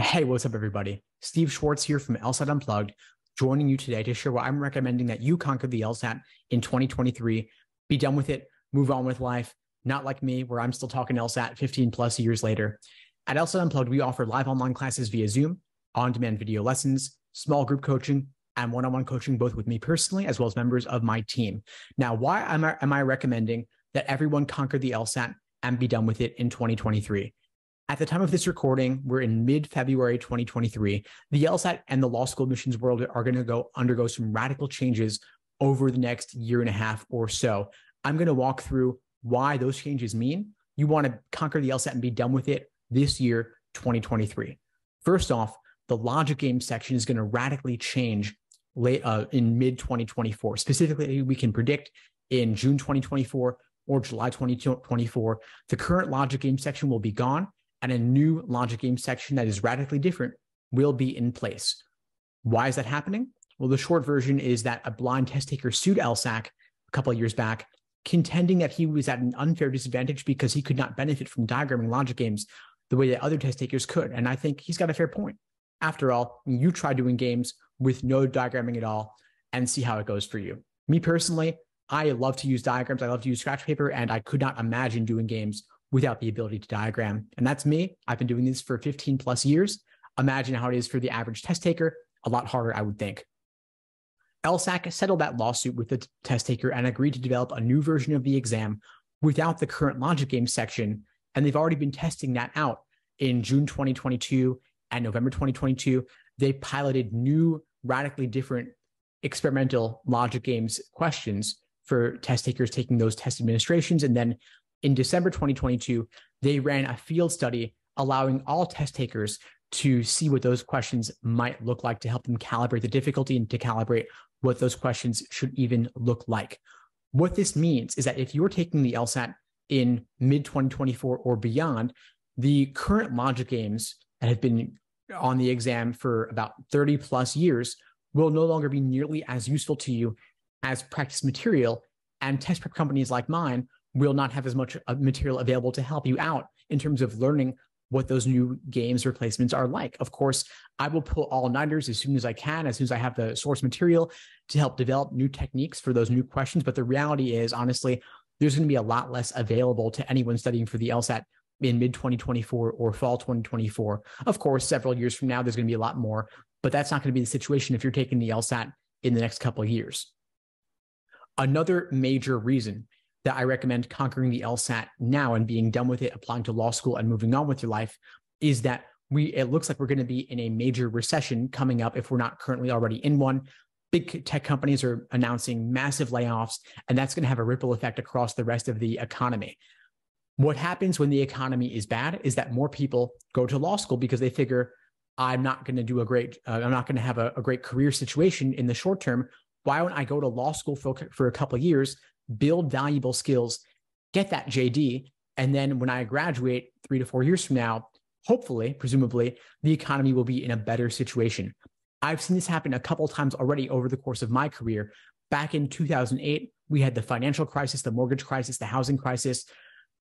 Hey, what's up, everybody? Steve Schwartz here from LSAT Unplugged, joining you today to share why I'm recommending that you conquer the LSAT in 2023. Be done with it, move on with life, not like me, where I'm still talking LSAT 15 plus years later. At LSAT Unplugged, we offer live online classes via Zoom, on demand video lessons, small group coaching, and one on one coaching, both with me personally as well as members of my team. Now, why am I, am I recommending that everyone conquer the LSAT and be done with it in 2023? At the time of this recording, we're in mid February 2023. The LSAT and the law school admissions world are going to go undergo some radical changes over the next year and a half or so. I'm going to walk through why those changes mean you want to conquer the LSAT and be done with it this year, 2023. First off, the logic game section is going to radically change late uh, in mid 2024. Specifically, we can predict in June 2024 or July 2024, the current logic game section will be gone and a new logic game section that is radically different will be in place. Why is that happening? Well, the short version is that a blind test taker sued LSAC a couple of years back, contending that he was at an unfair disadvantage because he could not benefit from diagramming logic games the way that other test takers could. And I think he's got a fair point. After all, you try doing games with no diagramming at all and see how it goes for you. Me personally, I love to use diagrams. I love to use scratch paper, and I could not imagine doing games without the ability to diagram. And that's me. I've been doing this for 15 plus years. Imagine how it is for the average test taker. A lot harder, I would think. LSAC settled that lawsuit with the test taker and agreed to develop a new version of the exam without the current logic game section. And they've already been testing that out in June 2022 and November 2022. They piloted new, radically different experimental logic games questions for test takers taking those test administrations. And then in December 2022, they ran a field study allowing all test takers to see what those questions might look like to help them calibrate the difficulty and to calibrate what those questions should even look like. What this means is that if you're taking the LSAT in mid 2024 or beyond, the current logic games that have been on the exam for about 30 plus years will no longer be nearly as useful to you as practice material. And test prep companies like mine will not have as much uh, material available to help you out in terms of learning what those new games replacements are like. Of course, I will pull all nighters as soon as I can, as soon as I have the source material to help develop new techniques for those new questions. But the reality is, honestly, there's going to be a lot less available to anyone studying for the LSAT in mid 2024 or fall 2024. Of course, several years from now, there's going to be a lot more, but that's not going to be the situation if you're taking the LSAT in the next couple of years. Another major reason that I recommend conquering the LSAT now and being done with it, applying to law school and moving on with your life is that we it looks like we're going to be in a major recession coming up if we're not currently already in one. Big tech companies are announcing massive layoffs, and that's going to have a ripple effect across the rest of the economy. What happens when the economy is bad is that more people go to law school because they figure I'm not going to do a great, uh, I'm not going to have a, a, great career situation in the short term. Why don't I go to law school for, for a couple of years build valuable skills, get that JD. And then when I graduate three to four years from now, hopefully, presumably, the economy will be in a better situation. I've seen this happen a couple times already over the course of my career. Back in 2008, we had the financial crisis, the mortgage crisis, the housing crisis.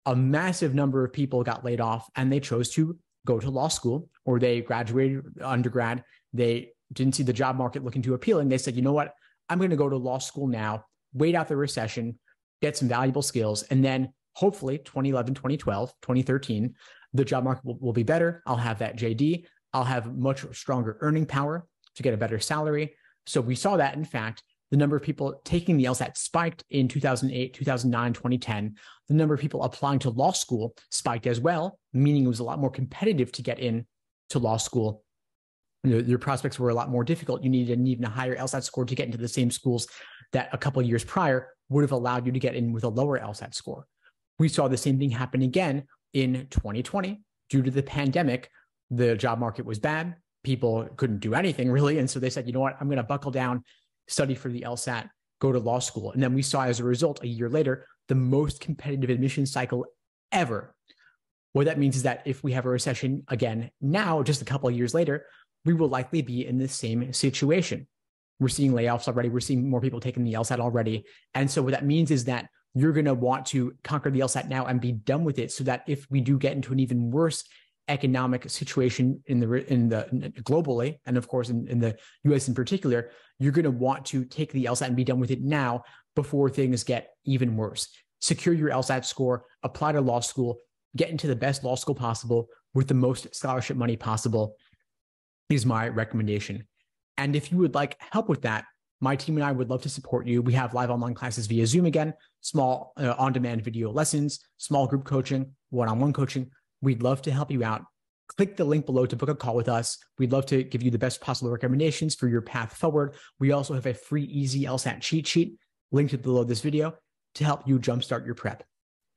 A massive number of people got laid off and they chose to go to law school or they graduated undergrad. They didn't see the job market looking too appealing. They said, you know what? I'm going to go to law school now wait out the recession, get some valuable skills, and then hopefully 2011, 2012, 2013, the job market will, will be better. I'll have that JD. I'll have much stronger earning power to get a better salary. So we saw that, in fact, the number of people taking the LSAT spiked in 2008, 2009, 2010. The number of people applying to law school spiked as well, meaning it was a lot more competitive to get in to law school. Your prospects were a lot more difficult. You needed an even a higher LSAT score to get into the same schools that a couple of years prior would have allowed you to get in with a lower LSAT score. We saw the same thing happen again in 2020 due to the pandemic. The job market was bad. People couldn't do anything really. And so they said, you know what? I'm going to buckle down, study for the LSAT, go to law school. And then we saw as a result, a year later, the most competitive admission cycle ever. What that means is that if we have a recession again now, just a couple of years later, we will likely be in the same situation. We're seeing layoffs already. We're seeing more people taking the LSAT already. And so what that means is that you're going to want to conquer the LSAT now and be done with it so that if we do get into an even worse economic situation in the in the globally, and of course in, in the U.S. in particular, you're going to want to take the LSAT and be done with it now before things get even worse. Secure your LSAT score, apply to law school, get into the best law school possible with the most scholarship money possible. Is my recommendation. And if you would like help with that, my team and I would love to support you. We have live online classes via Zoom again, small uh, on demand video lessons, small group coaching, one on one coaching. We'd love to help you out. Click the link below to book a call with us. We'd love to give you the best possible recommendations for your path forward. We also have a free, easy LSAT cheat sheet linked below this video to help you jumpstart your prep.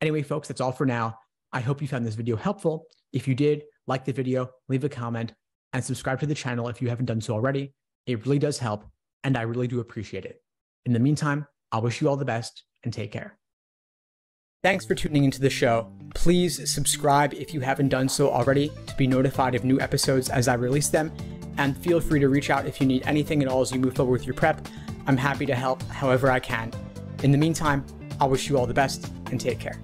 Anyway, folks, that's all for now. I hope you found this video helpful. If you did, like the video, leave a comment, and subscribe to the channel if you haven't done so already. It really does help and I really do appreciate it. In the meantime, I wish you all the best and take care. Thanks for tuning into the show. Please subscribe if you haven't done so already to be notified of new episodes as I release them. And feel free to reach out if you need anything at all as you move forward with your prep. I'm happy to help however I can. In the meantime, I wish you all the best and take care.